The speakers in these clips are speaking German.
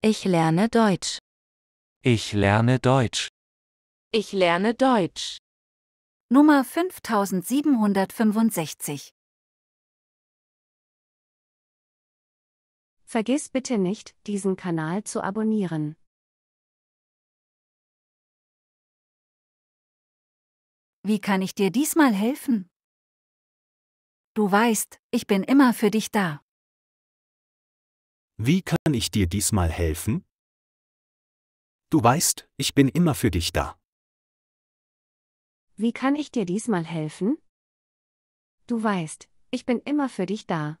Ich lerne Deutsch. Ich lerne Deutsch. Ich lerne Deutsch. Nummer 5765. Vergiss bitte nicht, diesen Kanal zu abonnieren. Wie kann ich dir diesmal helfen? Du weißt, ich bin immer für dich da. Wie kann ich dir diesmal helfen? Du weißt, ich bin immer für dich da. Wie kann ich dir diesmal helfen? Du weißt, ich bin immer für dich da.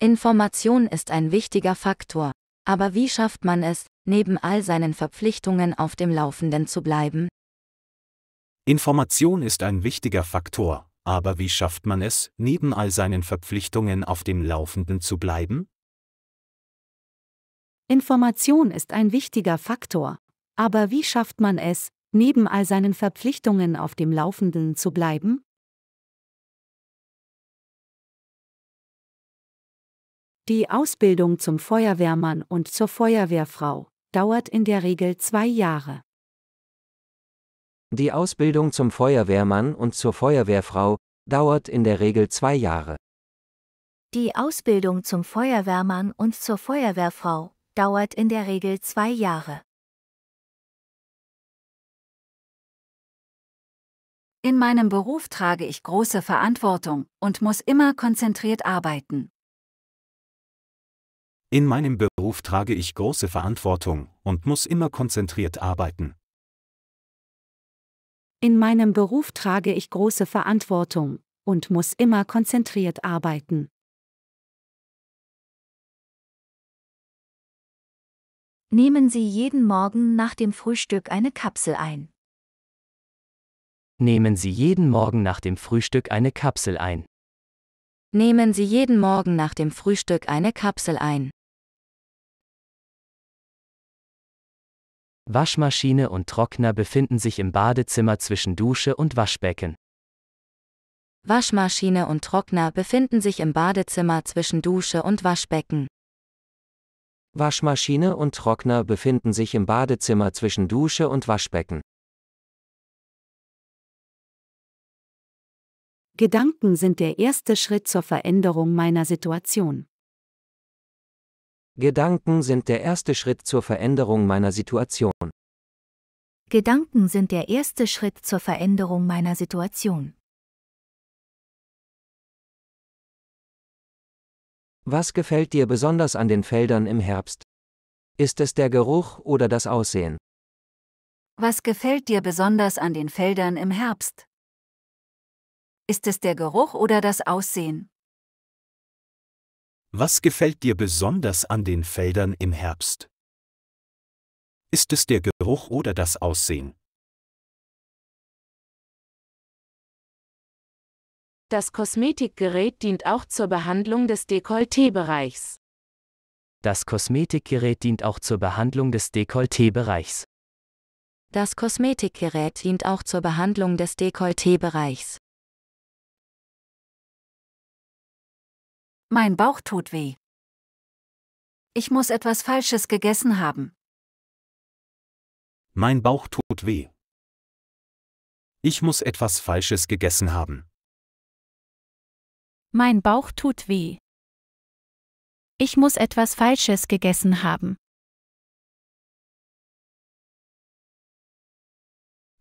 Information ist ein wichtiger Faktor. Aber wie schafft man es, neben all seinen Verpflichtungen auf dem Laufenden zu bleiben? Information ist ein wichtiger Faktor, aber wie schafft man es, neben all seinen Verpflichtungen auf dem Laufenden zu bleiben? Information ist ein wichtiger Faktor. Aber wie schafft man es, neben all seinen Verpflichtungen auf dem Laufenden zu bleiben? Die Ausbildung zum Feuerwehrmann und zur Feuerwehrfrau dauert in der Regel zwei Jahre. Die Ausbildung zum Feuerwehrmann und zur Feuerwehrfrau dauert in der Regel zwei Jahre. Die Ausbildung zum Feuerwehrmann und zur Feuerwehrfrau dauert in der Regel zwei Jahre. In meinem Beruf trage ich große Verantwortung und muss immer konzentriert arbeiten. In meinem Beruf trage ich große Verantwortung und muss immer konzentriert arbeiten. In meinem Beruf trage ich große Verantwortung und muss immer konzentriert arbeiten. Nehmen Sie jeden Morgen nach dem Frühstück eine Kapsel ein. Nehmen Sie jeden Morgen nach dem Frühstück eine Kapsel ein. Nehmen Sie jeden Morgen nach dem Frühstück eine Kapsel ein. Waschmaschine und Trockner befinden sich im Badezimmer zwischen Dusche und Waschbecken. Waschmaschine und Trockner befinden sich im Badezimmer zwischen Dusche und Waschbecken. Waschmaschine und Trockner befinden sich im Badezimmer zwischen Dusche und Waschbecken. Gedanken sind der erste Schritt zur Veränderung meiner Situation. Gedanken sind der erste Schritt zur Veränderung meiner Situation. Gedanken sind der erste Schritt zur Veränderung meiner Situation. Was gefällt dir besonders an den Feldern im Herbst? Ist es der Geruch oder das Aussehen? Was gefällt dir besonders an den Feldern im Herbst? Ist es der Geruch oder das Aussehen? Was gefällt dir besonders an den Feldern im Herbst? Ist es der Geruch oder das Aussehen? Das Kosmetikgerät dient auch zur Behandlung des Dekolleté-Bereichs. Das Kosmetikgerät dient auch zur Behandlung des Dekolleté-Bereichs. Das Kosmetikgerät dient auch zur Behandlung des Dekolleté-Bereichs. Mein Bauch tut weh. Ich muss etwas Falsches gegessen haben. Mein Bauch tut weh. Ich muss etwas Falsches gegessen haben. Mein Bauch tut weh. Ich muss etwas Falsches gegessen haben.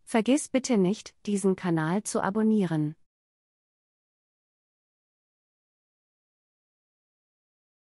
Vergiss bitte nicht, diesen Kanal zu abonnieren.